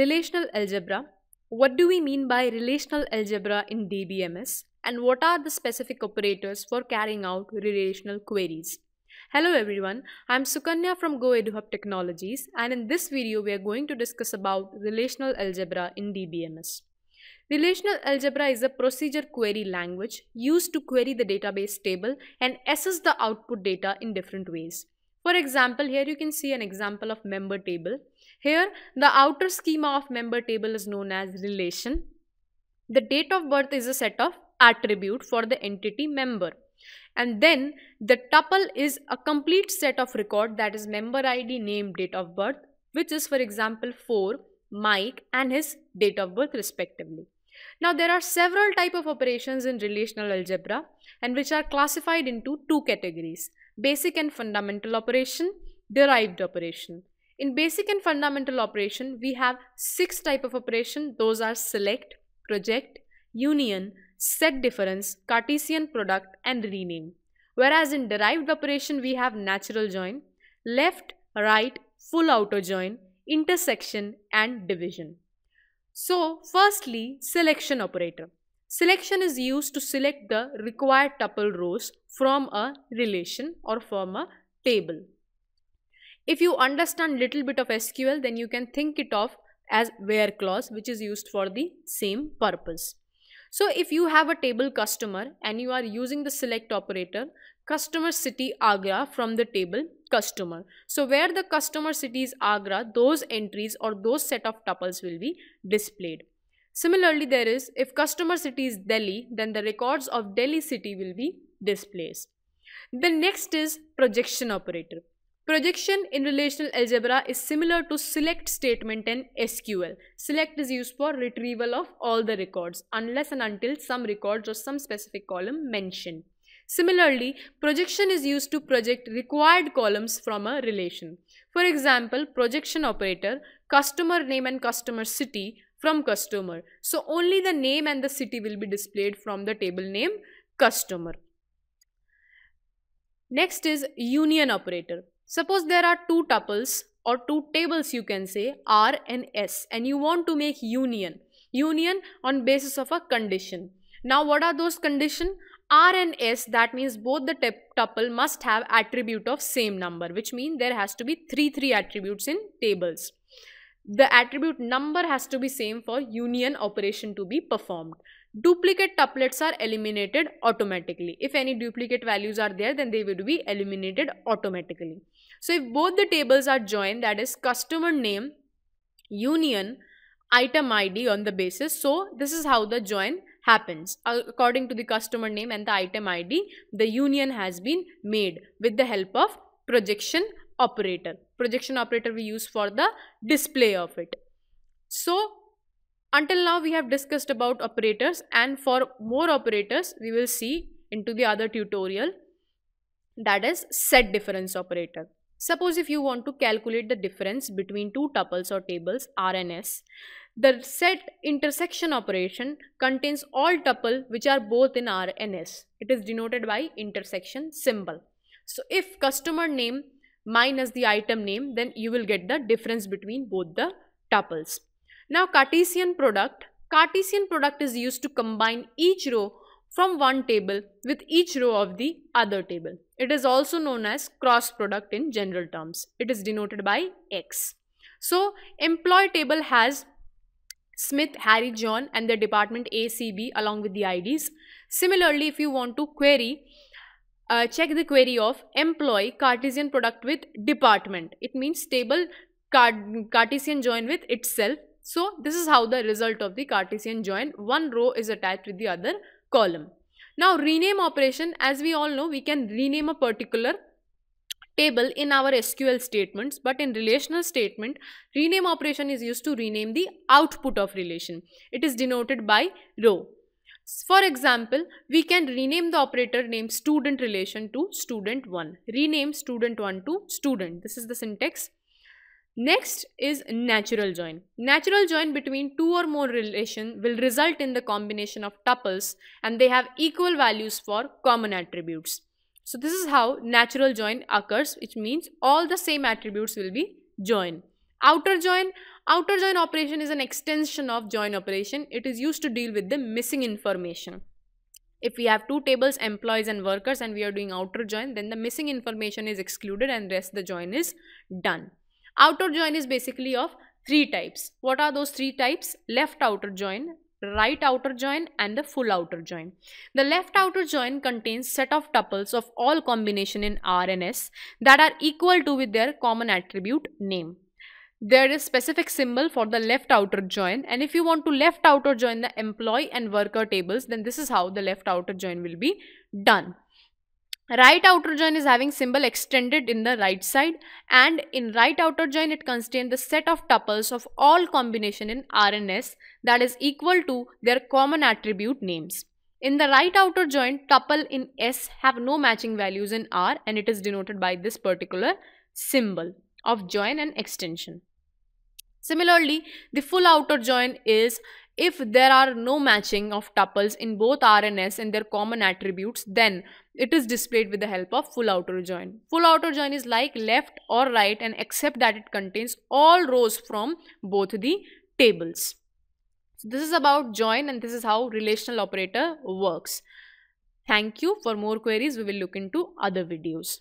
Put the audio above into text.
Relational algebra. What do we mean by relational algebra in DBMS? And what are the specific operators for carrying out relational queries? Hello everyone, I am Sukanya from Go EduHub Technologies and in this video we are going to discuss about relational algebra in DBMS. Relational algebra is a procedure query language used to query the database table and assess the output data in different ways. For example, here you can see an example of member table. Here, the outer schema of member table is known as relation. The date of birth is a set of attribute for the entity member. And then the tuple is a complete set of record that is member ID, name, date of birth, which is for example for Mike and his date of birth respectively. Now there are several type of operations in relational algebra and which are classified into two categories basic and fundamental operation, derived operation. In basic and fundamental operation, we have six type of operation. Those are select, project, union, set difference, Cartesian product and rename. Whereas in derived operation, we have natural join, left, right, full outer join, intersection and division. So firstly, selection operator. Selection is used to select the required tuple rows from a relation or from a table. If you understand little bit of SQL, then you can think it of as where clause which is used for the same purpose. So if you have a table customer and you are using the select operator, customer city Agra from the table customer. So where the customer city is Agra, those entries or those set of tuples will be displayed. Similarly, there is if customer city is Delhi, then the records of Delhi city will be displayed. The next is projection operator. Projection in relational algebra is similar to select statement in SQL. Select is used for retrieval of all the records unless and until some records or some specific column mentioned. Similarly, projection is used to project required columns from a relation. For example, projection operator, customer name and customer city from customer. So only the name and the city will be displayed from the table name customer. Next is union operator. Suppose there are two tuples or two tables you can say R and S and you want to make union. Union on basis of a condition. Now what are those condition? R and S that means both the tuple must have attribute of same number which means there has to be 3 3 attributes in tables the attribute number has to be same for union operation to be performed. Duplicate tuples are eliminated automatically. If any duplicate values are there, then they will be eliminated automatically. So if both the tables are joined, that is customer name, union, item ID on the basis. So this is how the join happens. According to the customer name and the item ID, the union has been made with the help of projection operator. Projection operator we use for the display of it. So until now we have discussed about operators and for more operators we will see into the other tutorial that is set difference operator. Suppose if you want to calculate the difference between two tuples or tables R and S, the set intersection operation contains all tuple which are both in R and S. It is denoted by intersection symbol. So if customer name minus the item name, then you will get the difference between both the tuples. Now Cartesian product. Cartesian product is used to combine each row from one table with each row of the other table. It is also known as cross product in general terms. It is denoted by X. So employee table has Smith, Harry, John and the department A, C, B along with the IDs. Similarly, if you want to query uh, check the query of employee Cartesian product with department. It means table Cartesian join with itself. So this is how the result of the Cartesian join. One rho is attached with the other column. Now rename operation as we all know we can rename a particular table in our SQL statements but in relational statement rename operation is used to rename the output of relation. It is denoted by row. For example, we can rename the operator name student relation to student1. Rename student1 to student. This is the syntax. Next is natural join. Natural join between two or more relation will result in the combination of tuples and they have equal values for common attributes. So this is how natural join occurs which means all the same attributes will be joined. Outer join, Outer join operation is an extension of join operation. It is used to deal with the missing information. If we have two tables, employees and workers and we are doing outer join, then the missing information is excluded and rest the join is done. Outer join is basically of three types. What are those three types? Left outer join, right outer join and the full outer join. The left outer join contains set of tuples of all combination in R and S that are equal to with their common attribute name there is specific symbol for the left outer join and if you want to left outer join the employee and worker tables then this is how the left outer join will be done right outer join is having symbol extended in the right side and in right outer join it contains the set of tuples of all combination in R and S that is equal to their common attribute names. In the right outer join, tuple in S have no matching values in R and it is denoted by this particular symbol of join and extension. Similarly, the full outer join is if there are no matching of tuples in both R and S and their common attributes, then it is displayed with the help of full outer join. Full outer join is like left or right and except that it contains all rows from both the tables. So this is about join and this is how relational operator works. Thank you. For more queries, we will look into other videos.